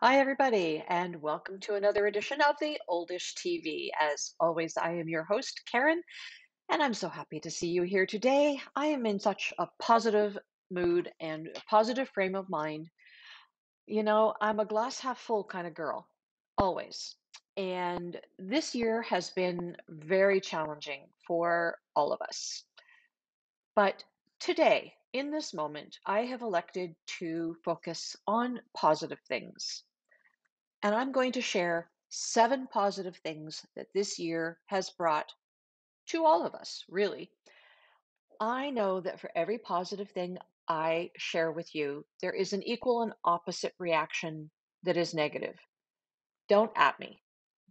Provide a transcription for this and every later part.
Hi, everybody, and welcome to another edition of the Oldish TV. As always, I am your host, Karen, and I'm so happy to see you here today. I am in such a positive mood and a positive frame of mind. You know, I'm a glass half full kind of girl, always. And this year has been very challenging for all of us. But today, in this moment, I have elected to focus on positive things. And I'm going to share seven positive things that this year has brought to all of us, really. I know that for every positive thing I share with you, there is an equal and opposite reaction that is negative. Don't at me.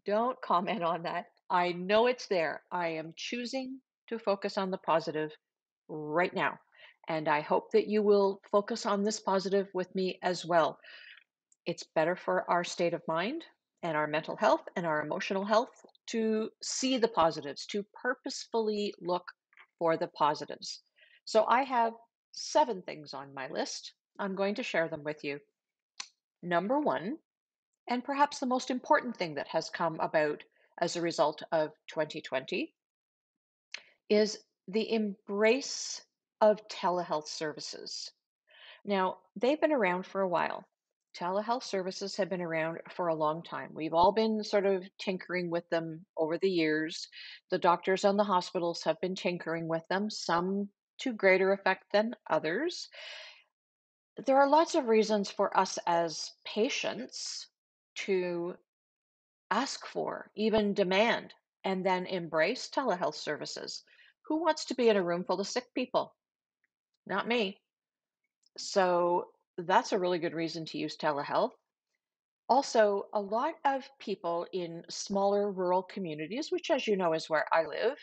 Don't comment on that. I know it's there. I am choosing to focus on the positive right now. And I hope that you will focus on this positive with me as well. It's better for our state of mind and our mental health and our emotional health to see the positives, to purposefully look for the positives. So I have seven things on my list. I'm going to share them with you. Number one, and perhaps the most important thing that has come about as a result of 2020, is the embrace of telehealth services. Now, they've been around for a while. Telehealth services have been around for a long time. We've all been sort of tinkering with them over the years. The doctors and the hospitals have been tinkering with them, some to greater effect than others. There are lots of reasons for us as patients to ask for, even demand, and then embrace telehealth services. Who wants to be in a room full of sick people? Not me. So that's a really good reason to use telehealth. Also, a lot of people in smaller rural communities, which, as you know, is where I live,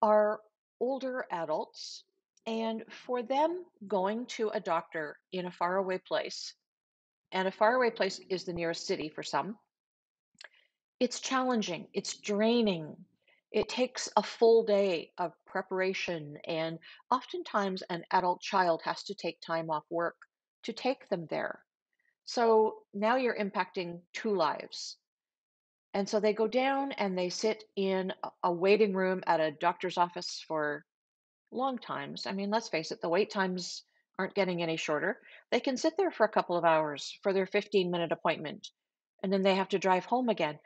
are older adults. And for them, going to a doctor in a faraway place, and a faraway place is the nearest city for some, it's challenging, it's draining. It takes a full day of preparation, and oftentimes an adult child has to take time off work to take them there. So now you're impacting two lives. And so they go down and they sit in a waiting room at a doctor's office for long times. I mean, let's face it, the wait times aren't getting any shorter. They can sit there for a couple of hours for their 15 minute appointment, and then they have to drive home again.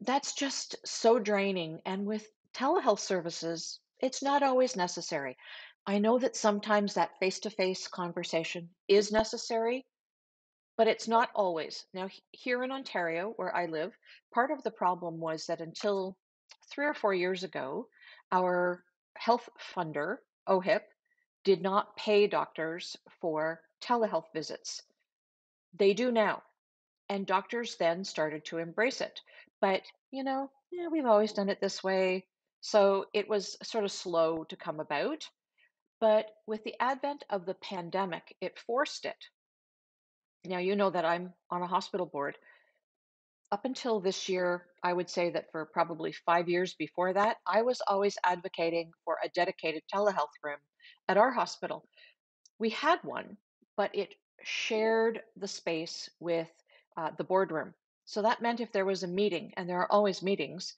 That's just so draining. And with telehealth services, it's not always necessary. I know that sometimes that face to face conversation is necessary, but it's not always. Now, here in Ontario, where I live, part of the problem was that until three or four years ago, our health funder, OHIP, did not pay doctors for telehealth visits. They do now. And doctors then started to embrace it. But, you know, yeah, we've always done it this way. So it was sort of slow to come about. But with the advent of the pandemic, it forced it. Now, you know that I'm on a hospital board. Up until this year, I would say that for probably five years before that, I was always advocating for a dedicated telehealth room at our hospital. We had one, but it shared the space with uh, the boardroom. So that meant if there was a meeting, and there are always meetings,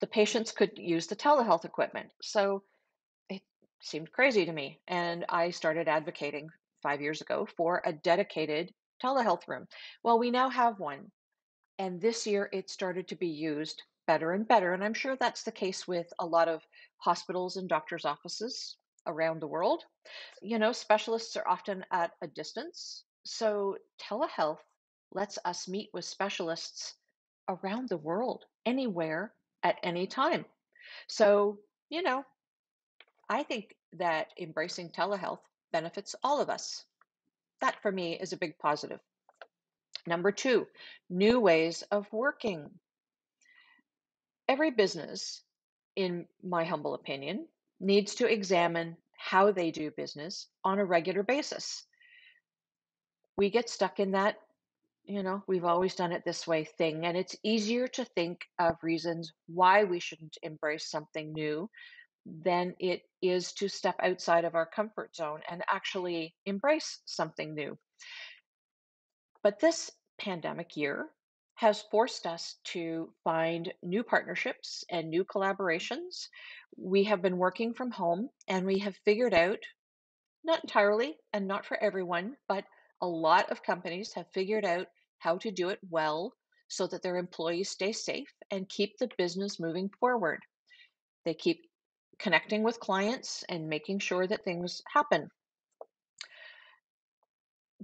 the patients could use the telehealth equipment. So seemed crazy to me. And I started advocating five years ago for a dedicated telehealth room. Well, we now have one. And this year it started to be used better and better. And I'm sure that's the case with a lot of hospitals and doctors' offices around the world. You know, specialists are often at a distance. So telehealth lets us meet with specialists around the world, anywhere, at any time. So, you know, I think that embracing telehealth benefits all of us. That for me is a big positive. Number two, new ways of working. Every business, in my humble opinion, needs to examine how they do business on a regular basis. We get stuck in that, you know, we've always done it this way thing, and it's easier to think of reasons why we shouldn't embrace something new than it is to step outside of our comfort zone and actually embrace something new. But this pandemic year has forced us to find new partnerships and new collaborations. We have been working from home and we have figured out, not entirely and not for everyone, but a lot of companies have figured out how to do it well so that their employees stay safe and keep the business moving forward. They keep connecting with clients and making sure that things happen.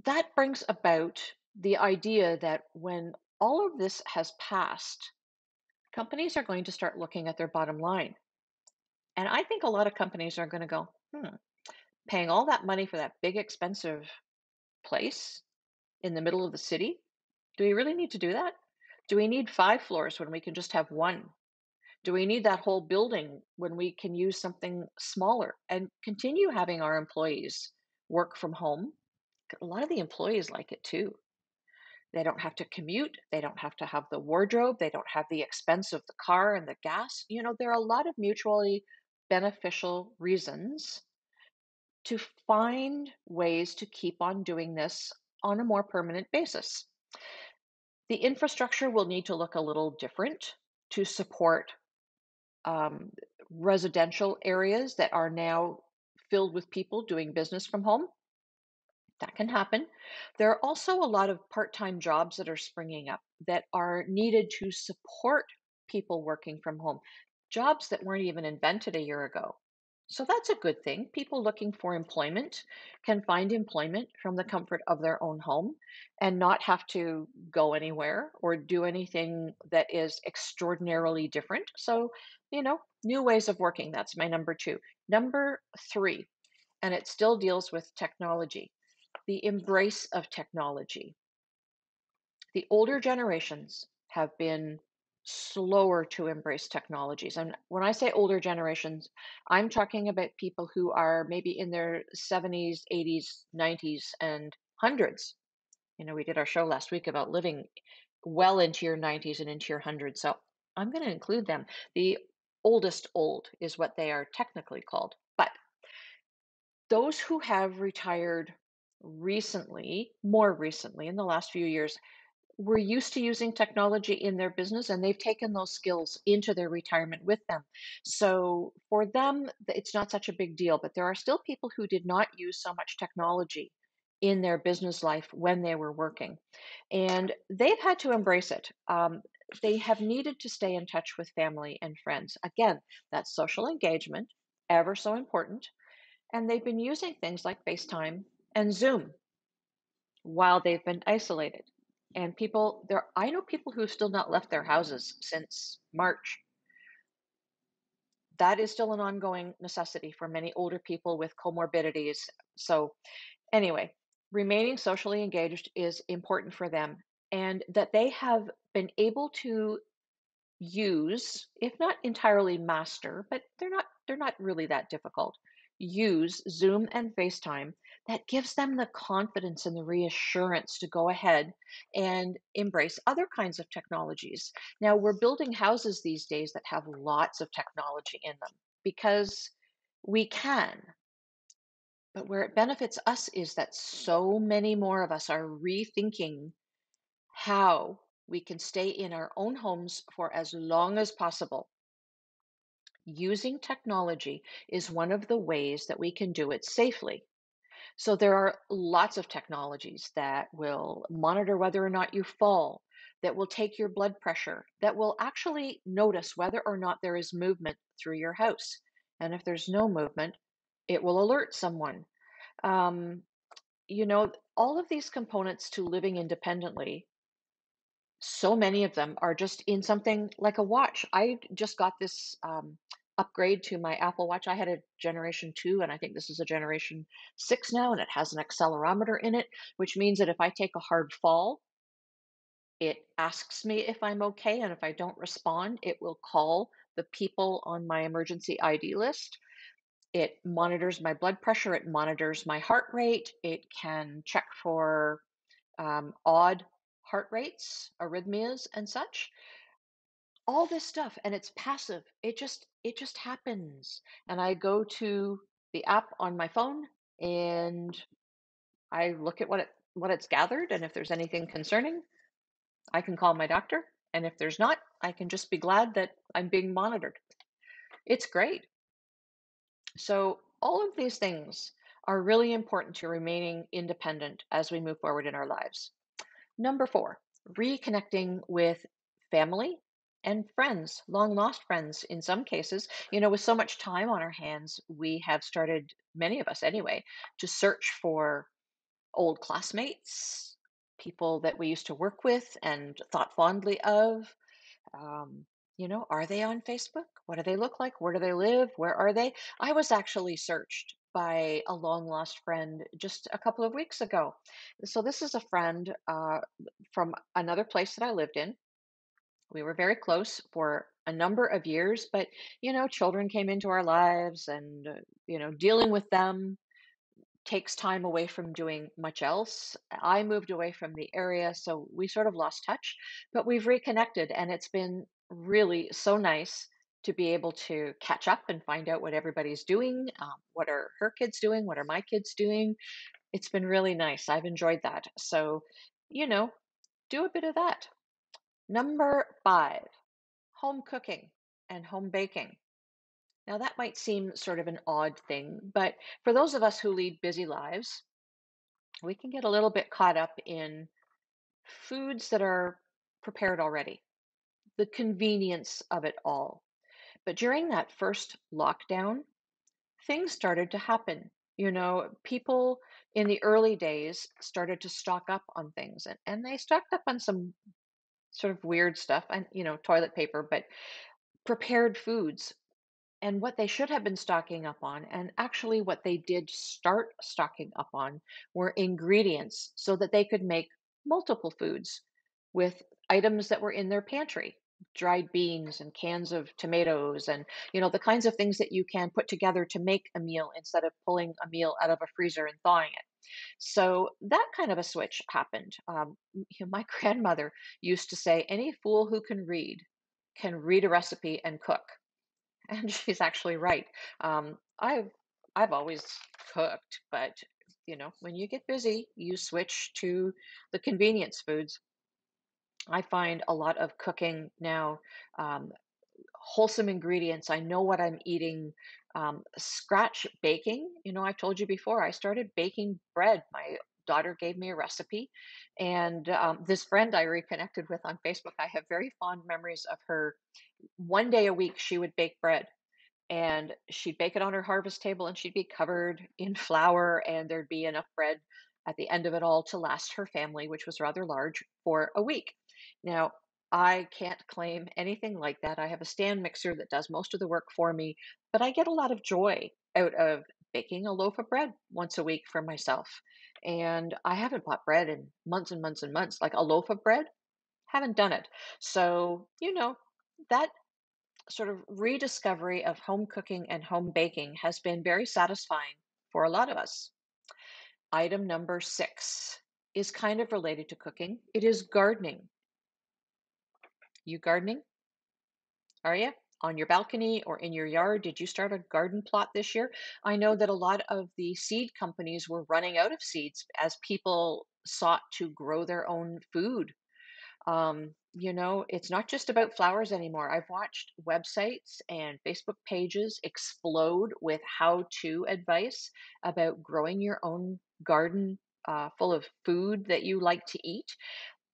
That brings about the idea that when all of this has passed, companies are going to start looking at their bottom line. And I think a lot of companies are going to go, hmm, paying all that money for that big, expensive place in the middle of the city? Do we really need to do that? Do we need five floors when we can just have one? Do we need that whole building when we can use something smaller and continue having our employees work from home? A lot of the employees like it too. They don't have to commute, they don't have to have the wardrobe, they don't have the expense of the car and the gas. You know, there are a lot of mutually beneficial reasons to find ways to keep on doing this on a more permanent basis. The infrastructure will need to look a little different to support um, residential areas that are now filled with people doing business from home. That can happen. There are also a lot of part time jobs that are springing up that are needed to support people working from home, jobs that weren't even invented a year ago. So that's a good thing. People looking for employment can find employment from the comfort of their own home and not have to go anywhere or do anything that is extraordinarily different. So, you know, new ways of working. That's my number two. Number three, and it still deals with technology the embrace of technology. The older generations have been slower to embrace technologies. And when I say older generations, I'm talking about people who are maybe in their 70s, 80s, 90s, and hundreds. You know, we did our show last week about living well into your 90s and into your hundreds. So I'm going to include them. The oldest old is what they are technically called. But those who have retired recently, more recently, in the last few years, were used to using technology in their business and they've taken those skills into their retirement with them. So for them, it's not such a big deal, but there are still people who did not use so much technology in their business life when they were working. And they've had to embrace it. Um, they have needed to stay in touch with family and friends. Again, that social engagement, ever so important. And they've been using things like FaceTime and Zoom while they've been isolated. And people there I know people who've still not left their houses since March. That is still an ongoing necessity for many older people with comorbidities. So anyway, remaining socially engaged is important for them and that they have been able to use, if not entirely master, but they're not they're not really that difficult. Use Zoom and FaceTime that gives them the confidence and the reassurance to go ahead and embrace other kinds of technologies. Now, we're building houses these days that have lots of technology in them because we can. But where it benefits us is that so many more of us are rethinking how we can stay in our own homes for as long as possible. Using technology is one of the ways that we can do it safely. So there are lots of technologies that will monitor whether or not you fall, that will take your blood pressure, that will actually notice whether or not there is movement through your house. And if there's no movement, it will alert someone. Um, you know, all of these components to living independently so many of them are just in something like a watch. I just got this um, upgrade to my Apple Watch. I had a generation two, and I think this is a generation six now, and it has an accelerometer in it, which means that if I take a hard fall, it asks me if I'm okay. And if I don't respond, it will call the people on my emergency ID list. It monitors my blood pressure, it monitors my heart rate, it can check for um, odd heart rates, arrhythmias, and such. All this stuff, and it's passive. It just it just happens. And I go to the app on my phone and I look at what it what it's gathered and if there's anything concerning, I can call my doctor, and if there's not, I can just be glad that I'm being monitored. It's great. So, all of these things are really important to remaining independent as we move forward in our lives. Number four, reconnecting with family and friends, long lost friends in some cases. You know, with so much time on our hands, we have started, many of us anyway, to search for old classmates, people that we used to work with and thought fondly of. Um, you know, are they on Facebook? What do they look like? Where do they live? Where are they? I was actually searched by a long lost friend just a couple of weeks ago. So, this is a friend uh, from another place that I lived in. We were very close for a number of years, but, you know, children came into our lives and, uh, you know, dealing with them takes time away from doing much else. I moved away from the area, so we sort of lost touch, but we've reconnected, and it's been really so nice to be able to catch up and find out what everybody's doing. Um, what are her kids doing? What are my kids doing? It's been really nice. I've enjoyed that. So, you know, do a bit of that. Number five, home cooking and home baking. Now, that might seem sort of an odd thing, but for those of us who lead busy lives, we can get a little bit caught up in foods that are prepared already, the convenience of it all. But during that first lockdown, things started to happen. You know, people in the early days started to stock up on things, and, and they stocked up on some sort of weird stuff and, you know, toilet paper, but prepared foods and what they should have been stocking up on, and actually what they did start stocking up on, were ingredients so that they could make multiple foods with items that were in their pantry dried beans and cans of tomatoes and you know the kinds of things that you can put together to make a meal instead of pulling a meal out of a freezer and thawing it so that kind of a switch happened um, my grandmother used to say any fool who can read can read a recipe and cook and she's actually right. Um, I've I've always cooked, but you know, when you get busy, you switch to the convenience foods. I find a lot of cooking now um, wholesome ingredients. I know what I'm eating. Um, scratch baking. You know, I told you before, I started baking bread. My daughter gave me a recipe. And um, this friend I reconnected with on Facebook, I have very fond memories of her. One day a week, she would bake bread and she'd bake it on her harvest table and she'd be covered in flour and there'd be enough bread at the end of it all to last her family which was rather large for a week now i can't claim anything like that i have a stand mixer that does most of the work for me but i get a lot of joy out of baking a loaf of bread once a week for myself and i haven't bought bread in months and months and months like a loaf of bread haven't done it so you know that sort of rediscovery of home cooking and home baking has been very satisfying for a lot of us. Item number six is kind of related to cooking. It is gardening. You gardening? Are you? On your balcony or in your yard? Did you start a garden plot this year? I know that a lot of the seed companies were running out of seeds as people sought to grow their own food um, you know, it's not just about flowers anymore. I've watched websites and Facebook pages explode with how to advice about growing your own garden uh, full of food that you like to eat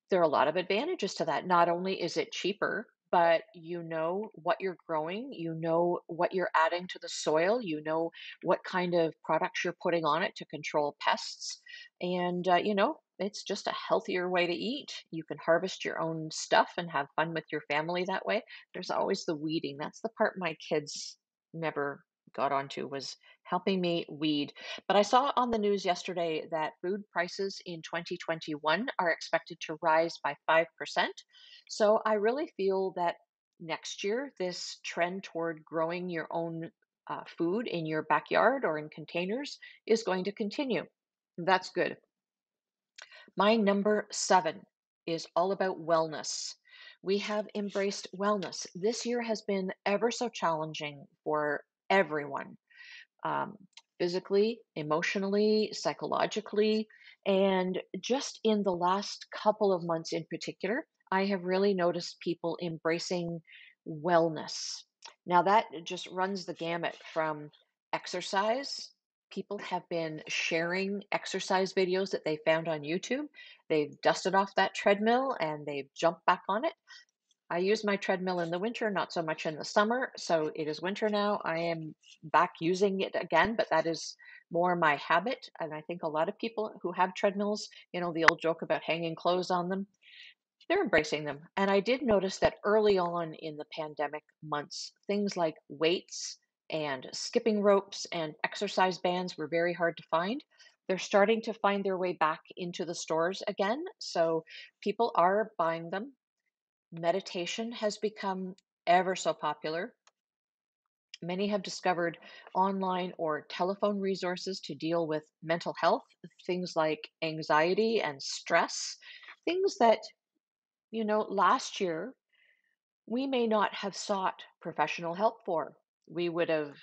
there are a lot of advantages to that. Not only is it cheaper, but you know what you're growing, you know what you're adding to the soil, you know what kind of products you're putting on it to control pests. And, uh, you know, it's just a healthier way to eat. You can harvest your own stuff and have fun with your family that way. There's always the weeding. That's the part my kids never got onto was helping me weed. But I saw on the news yesterday that food prices in 2021 are expected to rise by 5%. So I really feel that next year, this trend toward growing your own uh, food in your backyard or in containers is going to continue. That's good. My number seven is all about wellness. We have embraced wellness. This year has been ever so challenging for everyone um, physically, emotionally, psychologically. And just in the last couple of months in particular, I have really noticed people embracing wellness. Now, that just runs the gamut from exercise. People have been sharing exercise videos that they found on YouTube. They've dusted off that treadmill and they've jumped back on it. I use my treadmill in the winter, not so much in the summer. So it is winter now. I am back using it again, but that is more my habit. And I think a lot of people who have treadmills, you know, the old joke about hanging clothes on them, they're embracing them. And I did notice that early on in the pandemic months, things like weights and skipping ropes and exercise bands were very hard to find. They're starting to find their way back into the stores again. So people are buying them. Meditation has become ever so popular. Many have discovered online or telephone resources to deal with mental health, things like anxiety and stress, things that, you know, last year we may not have sought professional help for. We would have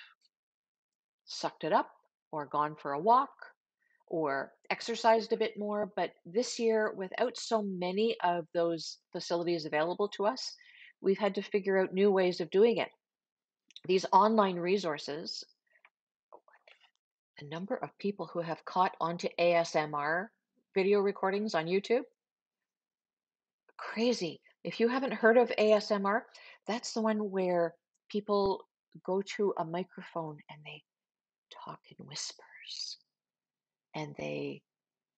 sucked it up or gone for a walk or exercised a bit more. But this year, without so many of those facilities available to us, we've had to figure out new ways of doing it. These online resources, the number of people who have caught onto ASMR video recordings on YouTube, crazy. If you haven't heard of ASMR, that's the one where people go to a microphone and they talk in whispers and they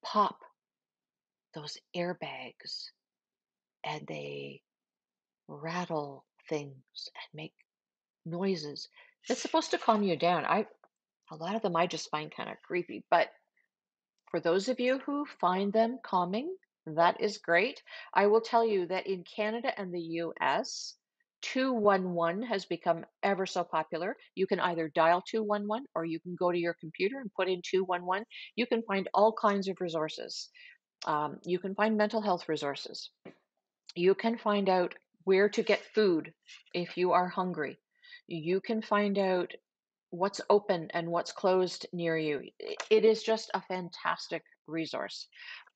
pop those airbags and they rattle things and make noises. It's supposed to calm you down. I a lot of them I just find kind of creepy, but for those of you who find them calming, that is great. I will tell you that in Canada and the US, 211 has become ever so popular. You can either dial 211 or you can go to your computer and put in 211. You can find all kinds of resources. Um, you can find mental health resources. You can find out where to get food if you are hungry. You can find out what's open and what's closed near you. It is just a fantastic resource.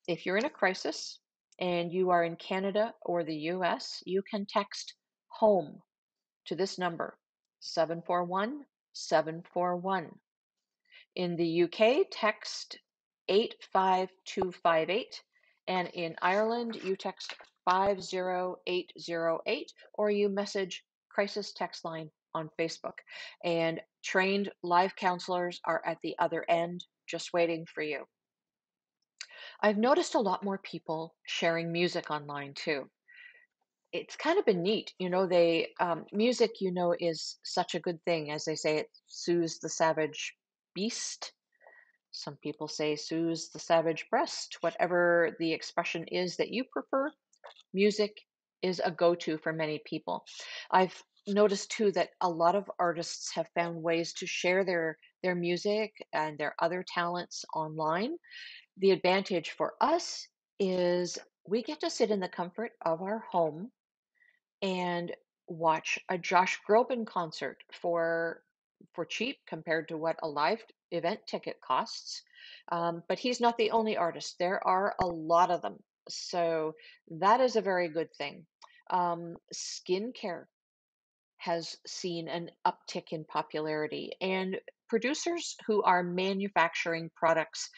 If you're in a crisis and you are in Canada or the US, you can text home to this number 741 741. In the UK, text 85258. And in Ireland, you text 50808 or you message crisis text line on Facebook. And trained live counselors are at the other end just waiting for you. I've noticed a lot more people sharing music online too. It's kind of been neat, you know. They um, music, you know, is such a good thing. As they say, it soothes the savage beast. Some people say soothes the savage breast. Whatever the expression is that you prefer, music is a go-to for many people. I've noticed too that a lot of artists have found ways to share their their music and their other talents online. The advantage for us is we get to sit in the comfort of our home and watch a Josh Groban concert for for cheap compared to what a live event ticket costs. Um, but he's not the only artist. There are a lot of them. So that is a very good thing. Um, skincare has seen an uptick in popularity, and producers who are manufacturing products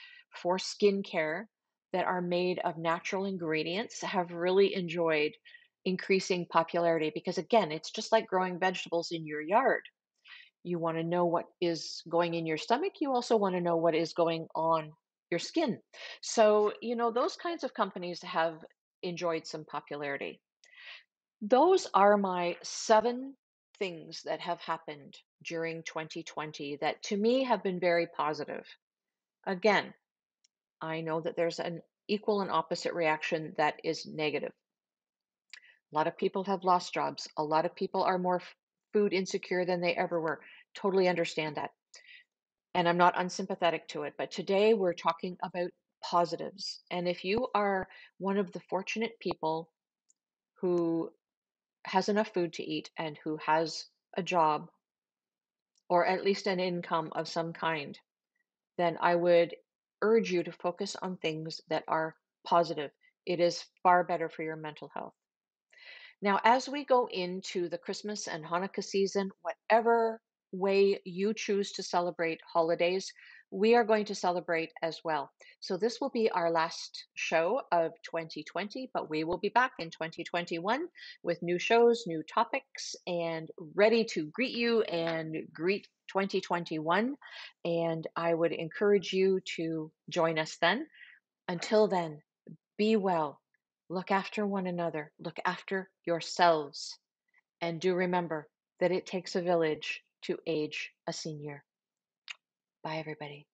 for skincare that are made of natural ingredients have really enjoyed increasing popularity because, again, it's just like growing vegetables in your yard. You want to know what is going in your stomach, you also want to know what is going on your skin. So, you know, those kinds of companies have enjoyed some popularity. Those are my seven things that have happened during 2020 that to me have been very positive. Again, I know that there's an equal and opposite reaction that is negative. A lot of people have lost jobs. A lot of people are more food insecure than they ever were. Totally understand that. And I'm not unsympathetic to it. But today we're talking about positives. And if you are one of the fortunate people who has enough food to eat and who has a job or at least an income of some kind, then I would urge you to focus on things that are positive. It is far better for your mental health. Now, as we go into the Christmas and Hanukkah season, whatever way you choose to celebrate holidays, we are going to celebrate as well. So, this will be our last show of 2020, but we will be back in 2021 with new shows, new topics, and ready to greet you and greet 2021. And I would encourage you to join us then. Until then, be well, look after one another, look after yourselves, and do remember that it takes a village to age a senior. Bye, everybody.